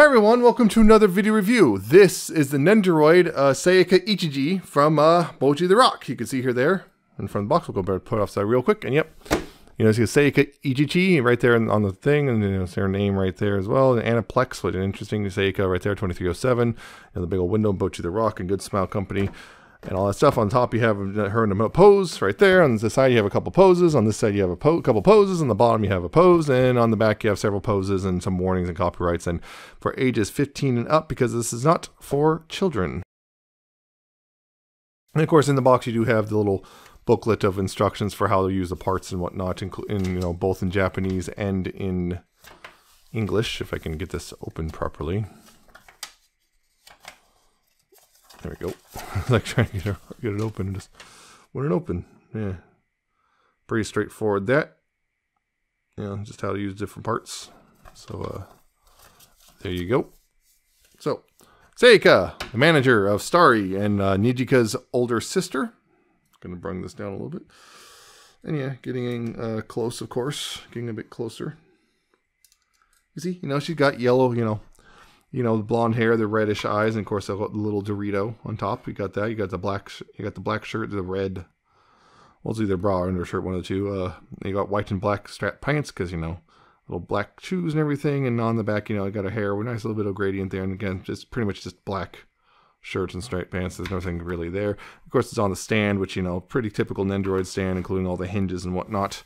Hi everyone, welcome to another video review. This is the Nendoroid uh, Seika Ijichi from uh, Bocchi the Rock. You can see here there in front of the box. We'll go put off side real quick, and yep, you know, see Seika Ijichi right there on the thing, and you know, see her name right there as well. And Aniplex, what an interesting Seika right there, 2307, and the big old window, Bocchi the Rock, and Good Smile Company and all that stuff. On top, you have her in a pose right there. On the side, you have a couple poses. On this side, you have a po couple poses. On the bottom, you have a pose. And on the back, you have several poses and some warnings and copyrights. And for ages 15 and up, because this is not for children. And of course, in the box, you do have the little booklet of instructions for how to use the parts and whatnot, in, in you know both in Japanese and in English. If I can get this open properly. There we go. like trying to get it, get it open and just want it open. Yeah. Pretty straightforward. That, you know, just how to use different parts. So, uh, there you go. So, Seika, the manager of Starry and uh, Nijika's older sister. Gonna bring this down a little bit. And yeah, getting uh, close, of course. Getting a bit closer. You see, you know, she's got yellow, you know, you know, the blonde hair, the reddish eyes, and of course, the little Dorito on top. You got that. You got the black. You got the black shirt, the red. Well, it's either bra or undershirt, one of the two. Uh, you got white and black strap pants because you know, little black shoes and everything, and on the back, you know, I got a hair with a nice little bit of gradient there, and again, just pretty much just black shirts and striped pants. There's nothing really there. Of course, it's on the stand, which you know, pretty typical Nendoroid stand, including all the hinges and whatnot.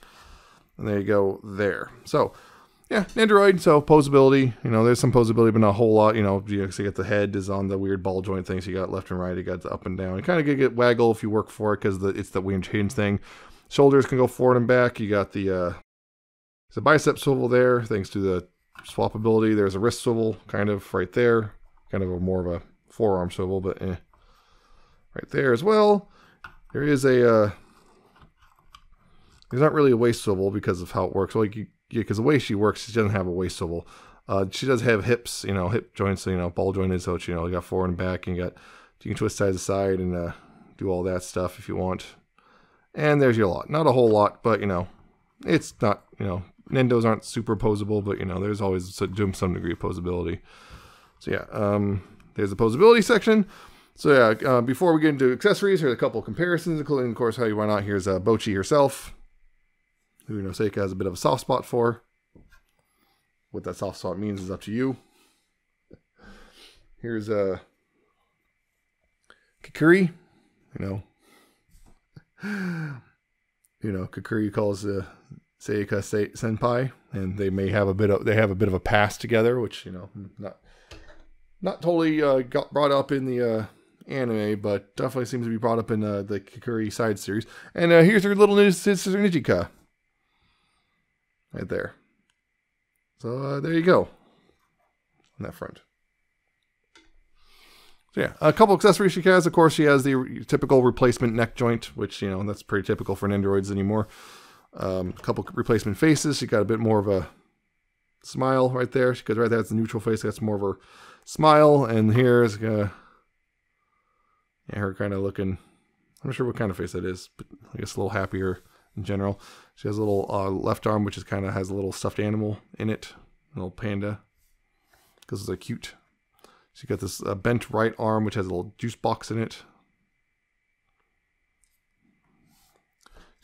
And there you go, there. So yeah, Nendoroid, so posability, you know, there's some posability, but not a whole lot. You know, you actually get the head is on the weird ball joint things. So you got left and right, you got the up and down. You kind of get waggle if you work for it because it's the weird change thing. Shoulders can go forward and back. You got the uh, the bicep swivel there, thanks to the swappability. There's a wrist swivel kind of right there, kind of a more of a forearm swivel, but eh. right there as well. There is a uh, there's not really a waist swivel because of how it works. Like you yeah, because the way she works, she doesn't have a waist swivel. Uh, she does have hips, you know, hip joints, you know, ball jointed, so you know, you got forward and back, and you got you can twist side to side and uh, do all that stuff if you want. And there's your lot. Not a whole lot, but you know, it's not, you know, Nendos aren't super posable, but you know, there's always some degree of posability. So yeah, um, there's the posability section. So yeah, uh, before we get into accessories, here's a couple comparisons, including of course how you run out. Here's uh, Bocchi herself who you know Seika has a bit of a soft spot for. What that soft spot means is up to you. Here's a uh, Kikuri, you know. you know, Kikuri calls uh, Seika senpai, and they may have a bit of they have a bit of a past together, which you know not not totally uh, got brought up in the uh, anime, but definitely seems to be brought up in uh, the Kikuri side series. And uh, here's her little sister Nijika right there. So uh, there you go on that front. So yeah, a couple accessories she has. Of course, she has the typical replacement neck joint, which you know that's pretty typical for Nendoroids anymore. Um, a couple replacement faces. She got a bit more of a smile right there. She goes right there. That's the neutral face. That's more of her smile. And here's uh, yeah, her kind of looking. I'm not sure what kind of face that is, but I guess a little happier in general. She has a little uh, left arm, which is kind of has a little stuffed animal in it, a little panda, because they're cute. She got this uh, bent right arm, which has a little juice box in it.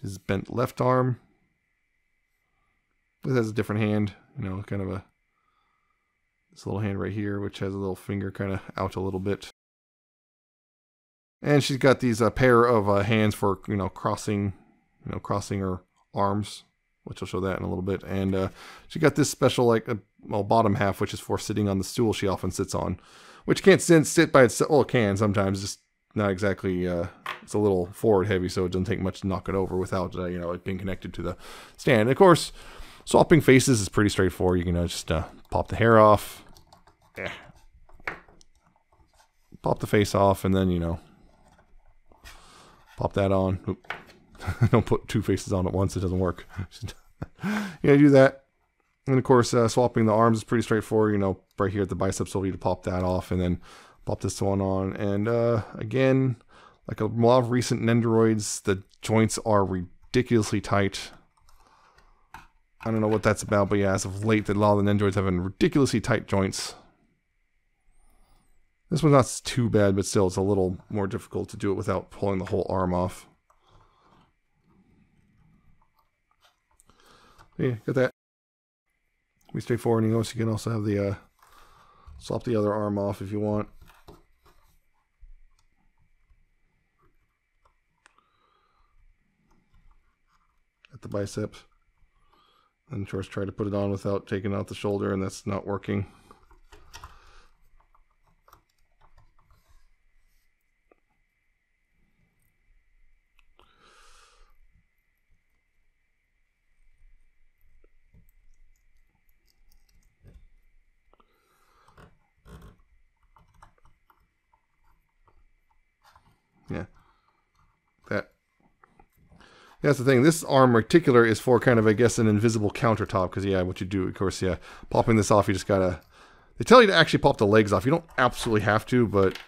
She's bent left arm. This has a different hand, you know, kind of a this little hand right here, which has a little finger kind of out a little bit. And she's got these uh, pair of uh, hands for, you know, crossing you know, crossing her arms, which I'll show that in a little bit. And uh, she got this special, like, well, bottom half, which is for sitting on the stool she often sits on, which can't sit, sit by itself. Well, it can sometimes, just not exactly, uh, it's a little forward heavy, so it doesn't take much to knock it over without, uh, you know, it being connected to the stand. And of course, swapping faces is pretty straightforward. You can uh, just uh, pop the hair off, eh. pop the face off, and then, you know, pop that on. Oop. Don't put two faces on at once; it doesn't work. you do that, and of course, uh, swapping the arms is pretty straightforward. You know, right here at the biceps you need to pop that off, and then pop this one on. And uh, again, like a lot of recent Nendoroids, the joints are ridiculously tight. I don't know what that's about, but yeah, as of late, a lot of the Nendoroids have been ridiculously tight joints. This one's not too bad, but still it's a little more difficult to do it without pulling the whole arm off. Yeah, got that. Be straightforward. And you you can also have the uh, swap the other arm off if you want. At the biceps. And of course try to put it on without taking out the shoulder and that's not working. Yeah. That. That's the thing. This arm reticular is for kind of, I guess, an invisible countertop. Because, yeah, what you do, of course, yeah, popping this off, you just got to... They tell you to actually pop the legs off. You don't absolutely have to, but...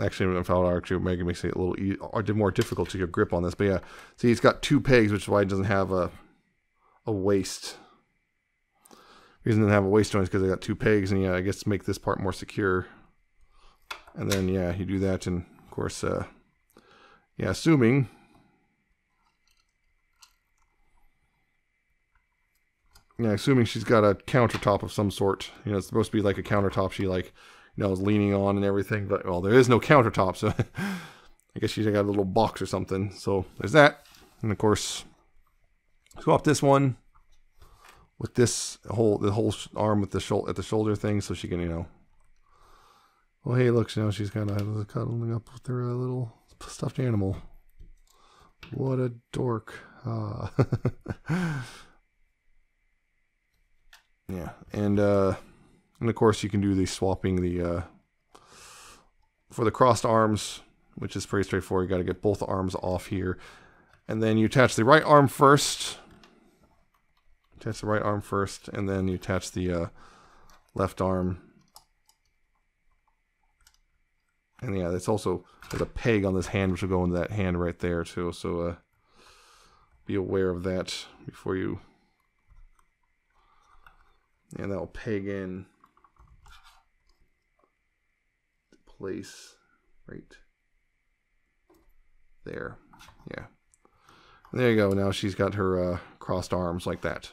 Actually, I found actually maybe makes it a little or more difficult to get grip on this. But yeah, see, it's got two pegs, which is why it doesn't have a a waist. The reason it doesn't have a waist joint is because they got two pegs, and yeah, I guess to make this part more secure. And then yeah, you do that, and course, uh, yeah, assuming yeah, assuming she's got a countertop of some sort. You know, it's supposed to be like a countertop she like, you know, is leaning on and everything. But well, there is no countertop, so I guess she's got a little box or something. So there's that, and of course, swap this one with this whole the whole arm with the shoulder at the shoulder thing, so she can you know well, hey, look, now she's kind of cuddling up with her uh, little stuffed animal. What a dork. Uh, yeah, and uh, and of course you can do the swapping the uh, for the crossed arms, which is pretty straightforward. You got to get both arms off here, and then you attach the right arm first. Attach the right arm first, and then you attach the uh, left arm And yeah, it's also there's a peg on this hand which will go into that hand right there too. So uh, be aware of that before you. And that will peg in place right there. Yeah. And there you go. Now she's got her uh, crossed arms like that.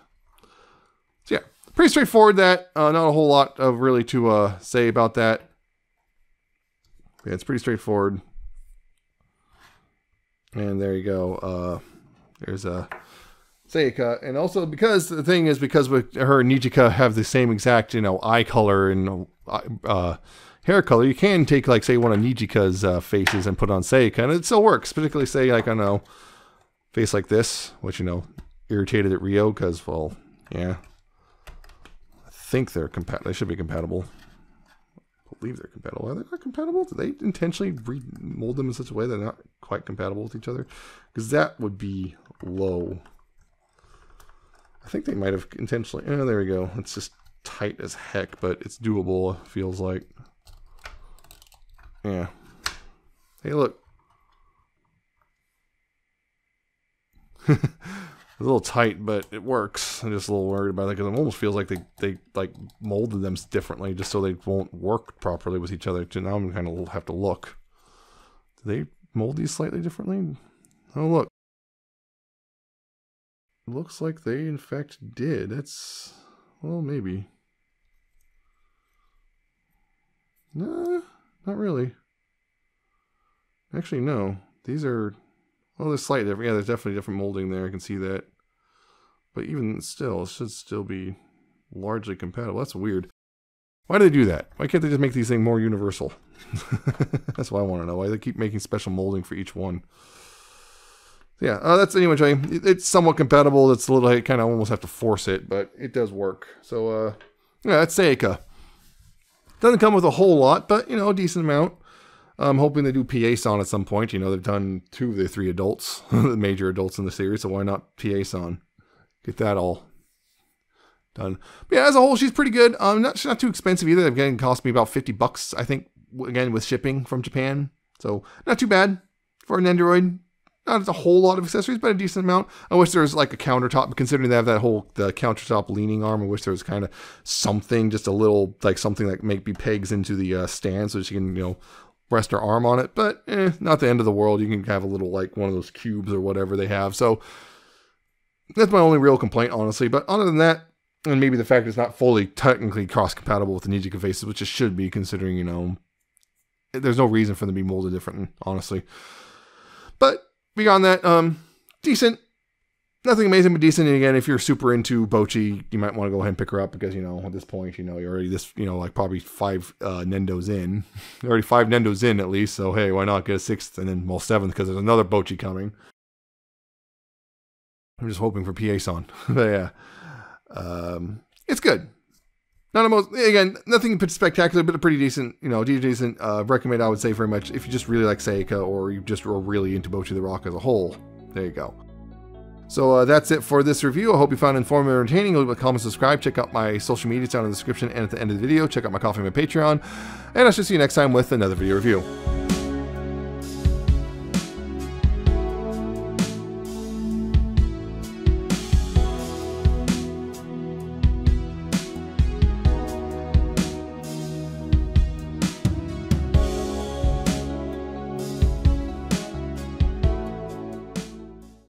So yeah, pretty straightforward. That uh, not a whole lot of really to uh, say about that. Yeah, it's pretty straightforward. And there you go. Uh, there's a Sayaka. And also because the thing is because with her and Nijika have the same exact, you know, eye color and uh, hair color, you can take like say one of Nijika's uh, faces and put on Sayaka and it still works. Particularly say like I know, face like this, which you know, irritated at Ryo because well, yeah. I think they're compatible. They should be compatible believe they're compatible. Are they not compatible? Do they intentionally mold them in such a way they're not quite compatible with each other? Because that would be low. I think they might have intentionally. Oh, there we go. It's just tight as heck, but it's doable, feels like. Yeah. Hey, look. a little tight, but it works. I'm just a little worried about that because it almost feels like they, they like molded them differently just so they won't work properly with each other. So now I'm kind of have to look. Do they mold these slightly differently? Oh, look. Looks like they in fact did. That's, well, maybe. Nah, not really. Actually, no. These are well, there's slight different. Yeah, there's definitely different molding there. I can see that. But even still, it should still be largely compatible. That's weird. Why do they do that? Why can't they just make these things more universal? that's what I want to know. Why they keep making special molding for each one. Yeah, uh, that's anyway. It's somewhat compatible. It's a little. I kind of almost have to force it, but it does work. So uh, yeah, that's Seika. Doesn't come with a whole lot, but you know, a decent amount. I'm hoping they do PA-san at some point. You know, they've done two of the three adults, the major adults in the series, so why not PA-san? Get that all done. But yeah, as a whole, she's pretty good. Um, not she's not too expensive either. Again, cost me about 50 bucks, I think, again, with shipping from Japan. So not too bad for a Nendoroid. not a whole lot of accessories, but a decent amount. I wish there was like a countertop, considering they have that whole the countertop leaning arm. I wish there was kind of something, just a little like something that maybe pegs into the uh, stand so she can you know rest her arm on it. But eh, not the end of the world. You can have a little like one of those cubes or whatever they have. So that's my only real complaint, honestly. But other than that, and maybe the fact it's not fully technically cross compatible with the Nijika faces, which it should be, considering you know there's no reason for them to be molded different, honestly. But beyond that, um, decent. Nothing amazing, but decent. And again, if you're super into Bocchi, you might want to go ahead and pick her up because you know at this point, you know you're already this, you know, like probably five uh, Nendos in, already five Nendos in at least. So hey, why not get a sixth and then well seventh because there's another Bocchi coming. I'm just hoping for PA-san. but yeah, um, it's good. Not a most again, nothing spectacular, but a pretty decent, you know, decent. Uh, recommend I would say very much if you just really like Seika or you just are really into Bocchi the Rock as a whole. There you go. So uh, that's it for this review. I hope you found it informative and entertaining. Leave a comment, subscribe, check out my social media down in the description and at the end of the video. Check out my Ko-fi and my Patreon. And I shall see you next time with another video review.